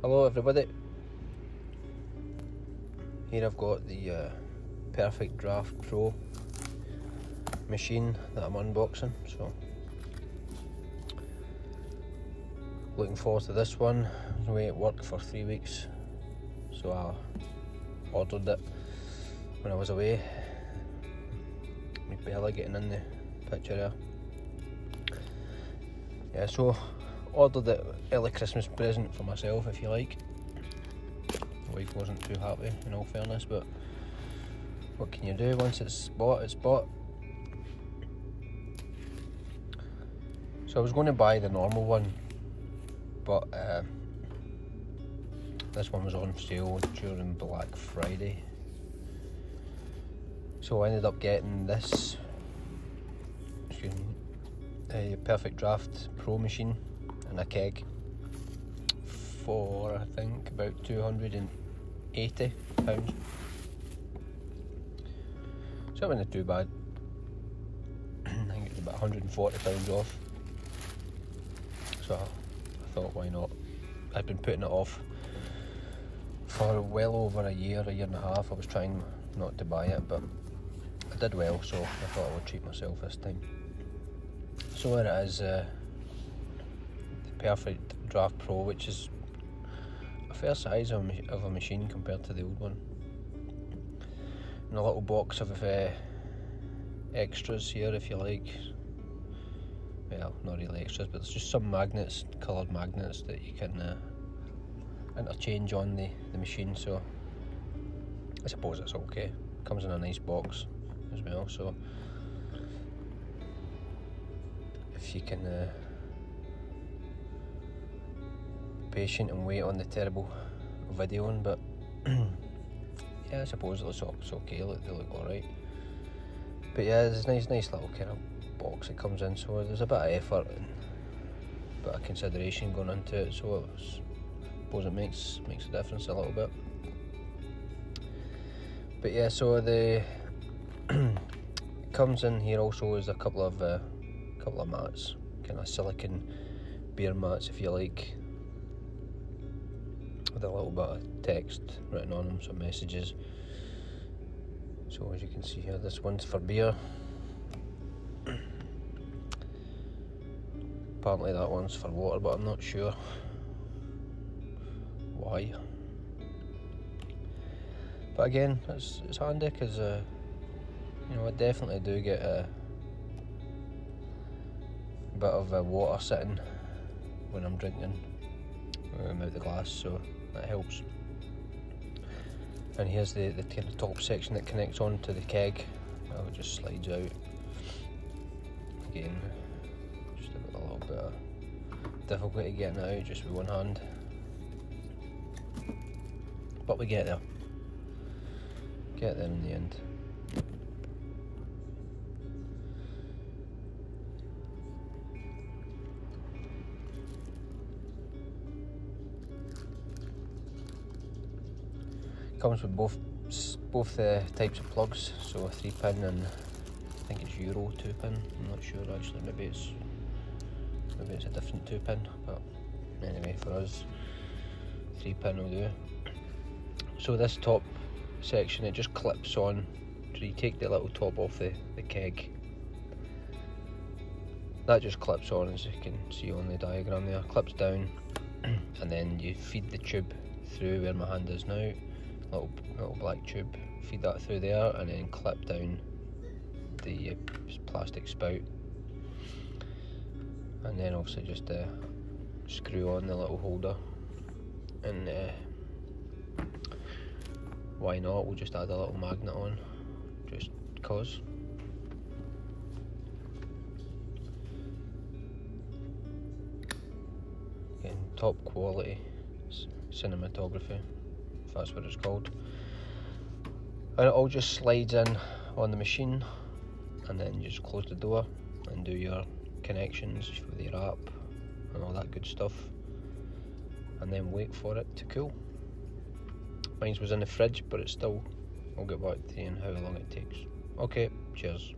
Hello everybody. Here I've got the uh, Perfect Draft Pro machine that I'm unboxing. So looking forward to this one. I was away at work for three weeks, so I ordered it when I was away. My Bella getting in the picture there. Yeah, so ordered it early Christmas present for myself, if you like. My wife wasn't too happy, in all fairness, but what can you do? Once it's bought, it's bought. So I was going to buy the normal one, but uh, this one was on sale during Black Friday. So I ended up getting this, excuse me, a Perfect Draft Pro machine and a keg for I think about 280 pounds. So it wasn't too bad. I think it was about 140 pounds off. So I thought why not? I'd been putting it off for well over a year, a year and a half. I was trying not to buy it, but I did well, so I thought I would treat myself this time. So there it is. Uh, perfect draft pro which is a fair size of a, machine compared to the old one. And a little box of uh, extras here if you like. Well not really extras but it's just some magnets coloured magnets that you can uh, interchange on the, the machine so I suppose it's okay. Comes in a nice box as well so if you can uh, patient and wait on the terrible videoing, but yeah, I suppose it looks it's okay. Look, they look alright. But yeah, there's a nice, nice little kind of box that comes in, so there's a bit of effort and a bit of consideration going into it. So I suppose it makes makes a difference a little bit. But yeah, so the comes in here also is a couple of uh, couple of mats, kind of silicon beer mats if you like with a little bit of text written on them, some messages. So as you can see here, this one's for beer. Apparently that one's for water, but I'm not sure why. But again, it's, it's handy because uh, you know I definitely do get a bit of uh, water sitting when I'm drinking um, out the glass, so that helps. And here's the, the top section that connects on to the keg. Well, it just slides out. Again, just a little bit of difficulty getting it out just with one hand. But we get there. Get there in the end. Comes with both both uh, types of plugs, so a three pin and I think it's Euro two pin. I'm not sure actually. Maybe it's maybe it's a different two pin, but anyway, for us, three pin will do. So this top section it just clips on. So you take the little top off the, the keg. That just clips on as you can see on the diagram there. Clips down and then you feed the tube through where my hand is now little little black tube, feed that through there and then clip down the uh, plastic spout. And then obviously just uh, screw on the little holder. And uh, why not, we'll just add a little magnet on just cause. Again, top quality cinematography that's what it's called. And it all just slides in on the machine and then just close the door and do your connections with your app and all that good stuff and then wait for it to cool. Mine was in the fridge but it's still, I'll get back to you and how long it takes. Okay, cheers.